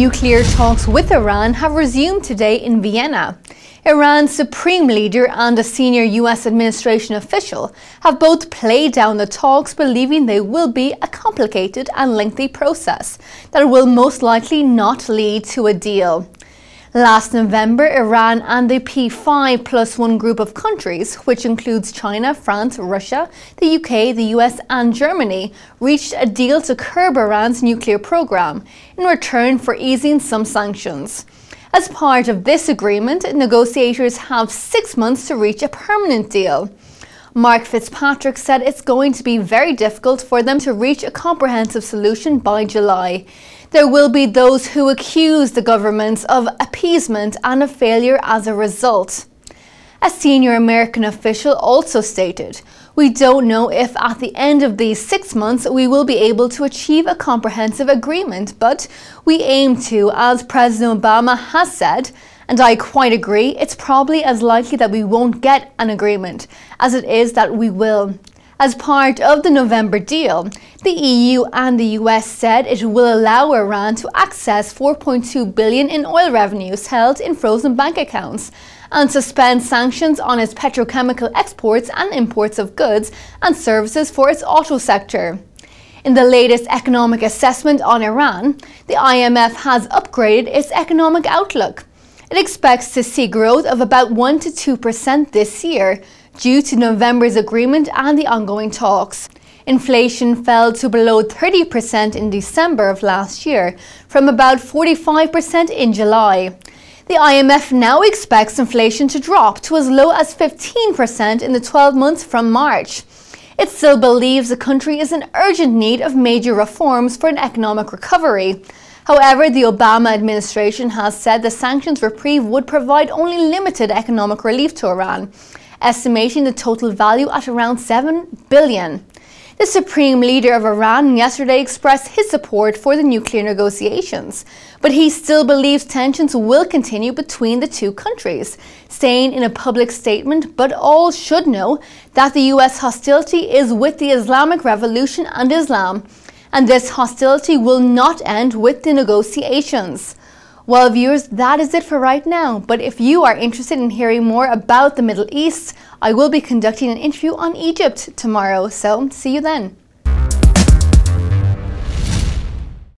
Nuclear talks with Iran have resumed today in Vienna. Iran's supreme leader and a senior US administration official have both played down the talks, believing they will be a complicated and lengthy process that will most likely not lead to a deal. Last November, Iran and the P5 plus one group of countries, which includes China, France, Russia, the UK, the US, and Germany, reached a deal to curb Iran's nuclear program in return for easing some sanctions. As part of this agreement, negotiators have six months to reach a permanent deal. Mark Fitzpatrick said it's going to be very difficult for them to reach a comprehensive solution by July. There will be those who accuse the government of appeasement and a failure as a result. A senior American official also stated, We don't know if at the end of these six months we will be able to achieve a comprehensive agreement, but we aim to, as President Obama has said, and I quite agree, it's probably as likely that we won't get an agreement as it is that we will. As part of the November deal, the EU and the US said it will allow Iran to access 4.2 billion in oil revenues held in frozen bank accounts and suspend sanctions on its petrochemical exports and imports of goods and services for its auto sector. In the latest economic assessment on Iran, the IMF has upgraded its economic outlook. It expects to see growth of about 1 to 2% this year, due to November's agreement and the ongoing talks. Inflation fell to below 30% in December of last year, from about 45% in July. The IMF now expects inflation to drop to as low as 15% in the 12 months from March. It still believes the country is in urgent need of major reforms for an economic recovery. However, the Obama administration has said the sanctions reprieve would provide only limited economic relief to Iran estimating the total value at around 7 billion. The supreme leader of Iran yesterday expressed his support for the nuclear negotiations, but he still believes tensions will continue between the two countries, saying in a public statement, but all should know that the US hostility is with the Islamic Revolution and Islam, and this hostility will not end with the negotiations. Well, viewers, that is it for right now. But if you are interested in hearing more about the Middle East, I will be conducting an interview on Egypt tomorrow. So see you then.